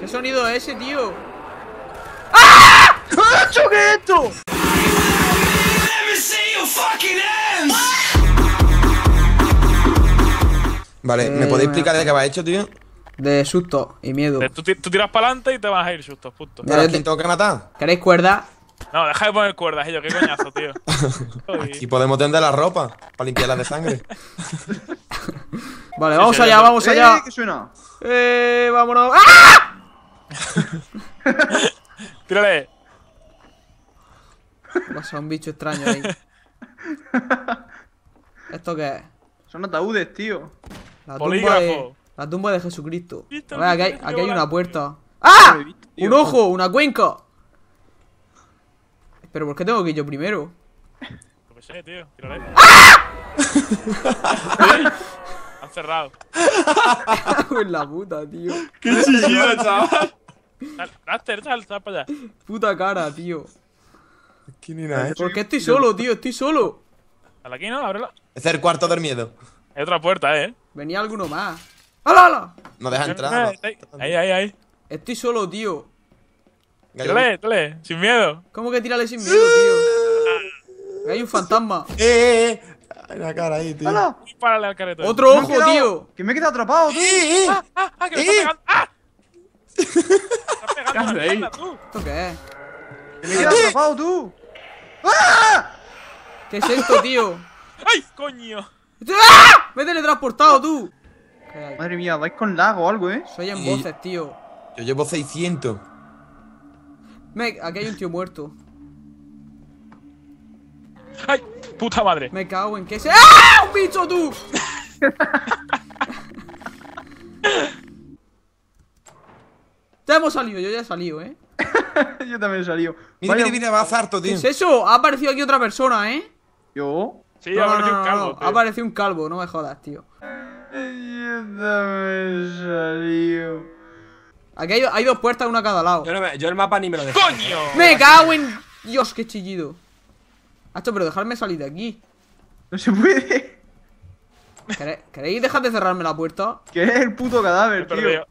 ¿Qué sonido es ese, tío? ¡Ah! ¡Ah! ¿Qué es esto? Vale, ¿me Eh, podéis explicar de qué va hecho, tío? De susto y miedo. Eh, Tú, ti- tú tiras para adelante y te vas a ir sustos, punto. ¿Pero quién tengo que matar? ¿Queréis cuerda? No, deja de poner cuerdas, ellos, qué coñazo, tío. Y podemos tender la ropa para limpiarla de sangre. Vale, vamos allá, vamos ¡Eh! allá. ¿Qué suena? Eh, vámonos. ¡Ah! Tírale. Pasa un bicho extraño ahí. ¿Esto qué es? Son ataúdes, tío. La tumba de, la tumba de Jesucristo. A ver, aquí hay, aquí hay una puerta. ¡Ah! ¡Un ojo! ¡Una cuenca! ¿Pero por qué tengo que ir yo primero? Lo que sé, tío. Tírale. ¡Ah! Han cerrado. En la puta, tío. ¡Qué chillido, chaval! Sal, Raster, sal, sal para allá. Puta cara, tío. ¿Qué ni nada, eh? ¿Por qué estoy solo, tío? Estoy solo. Sal aquí, ¿no? Ábrela. Ese es el cuarto del miedo. Hay otra puerta, eh. Venía alguno más. ¡Hala, hala! No deja entrar. ¿no? Ahí, ahí, ahí. Estoy solo, tío. Tírale, tírale. Sin miedo. ¿Cómo que tírale sin miedo, tío? Hay un fantasma. ¡Eh, eh, eh! Hay una cara ahí, tío. ¡Hala! Dispárale al careto. ¡Otro ojo, quedado- tío! Que me he quedado atrapado, tú. ¡Eh, eh! ¡Ah, ah, que me ¡Eh! está pegando! ¡Ah! Me está pegando ¿Qué en la haces ahí? tú. ¿Esto qué es? Que me he quedado atrapado, tú. ¿Qué es esto, tío? ¡Ay, coño! ¡Ah! ¡Me he teletransportado, tú! Madre mía, vais con lag o algo, ¿eh? Soy en voces, tío. Yo llevo 600. Me... Aquí hay un tío muerto. ¡Ay! ¡Puta madre! Me cago en que se... ¡Ah! ¡Un bicho, tú! hemos salido, yo ya he salido, ¿eh? Yo también he salido. Mira, Vaya- mira, mira, va harto, ¿Qué tío. es eso? Ha aparecido aquí otra persona, ¿eh? Yo. Sí, No, apareció no, un calvo, no. tío. Ha aparecido un calvo, no me jodas, tío. Yo también he salido. Aquí hay, hay dos puertas, una a cada lado. Yo, no me- yo el mapa ni me lo dejo. ¡Coño! ¡Me cago en... Dios, qué chillido. Hacho, pero dejadme salir de aquí. No se puede. ¿Quere- ¿Queréis dejar de cerrarme la puerta? Que es el puto cadáver, tío.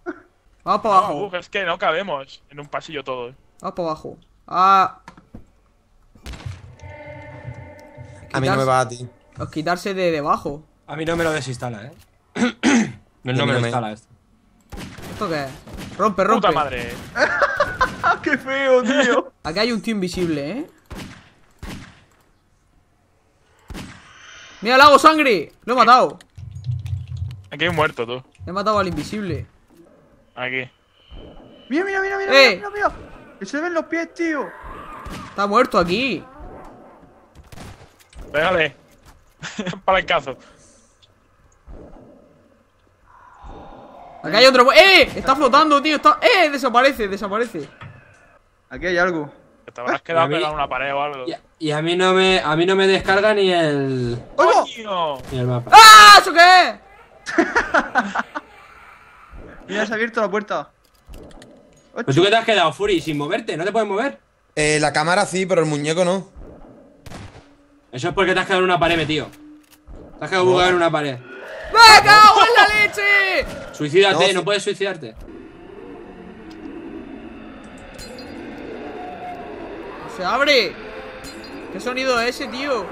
Vamos para No, abajo. uf, es que no cabemos en un pasillo todo. Vamos para abajo. Ah. A mí no me va a ti. Os quitarse de debajo. A mí no me lo desinstala, eh. no, no me lo instala esto. ¿Esto qué es? Rompe, rompe. ¡Puta madre! ¡Ah, qué feo, tío! Aquí hay un tío invisible, ¿eh? ¡Mira, le hago sangre! ¡Lo he matado! Aquí hay un muerto, tú. He matado al invisible. Aquí. Mira, mira, mira, mira, Eh. mira, mira, mira. Que se ven los pies, tío. Está muerto aquí. Pégale. Palancazo. Aquí hay otro. ¡Eh! Está flotando, tío. Está... ¡Eh! Desaparece, desaparece. Aquí hay algo. Que te habrás quedado a pegado en una pared o algo. Y, y a mí no me a mí no me descarga ni el. ¡Coño! ni el mapa. ¡Ah! ¿Eso qué es? Mira, se ha abierto la puerta. Pues tú que te has quedado, Fury, sin moverte, no te puedes mover. Eh, la cámara sí, pero el muñeco no. Eso es porque te has quedado en una pared, tío. Te has quedado bugado en una pared. ¡Me cago en la leche! Suicídate, No, no, puedes suicidarte. No se abre. ¿Qué sonido es ese, tío?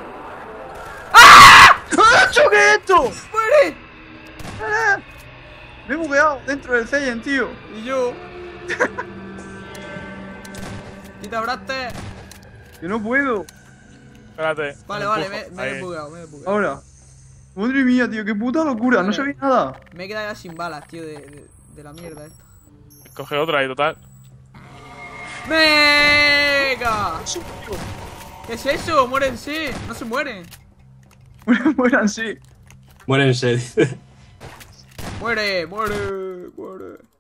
¡Ah! ¡Hacho, qué es esto! ¡Muere! Me he bugueado dentro del Zeyen, tío. Y yo. Quita braste. Que no puedo. Espérate. Vale, me vale, me, me he Ahí. bugueado, me he bugueado. Ahora. Madre mía, tío, qué puta locura. No Vale. se ve nada. Me he quedado ya sin balas, tío, de, de, de la mierda esta. Coge otra y total. ¡Mega! ¿Qué es eso? ¡Muérense! ¡No se mueren! Mueran, sí. Muérense, dice. ¡Muere! ¡Muere! ¡Muere!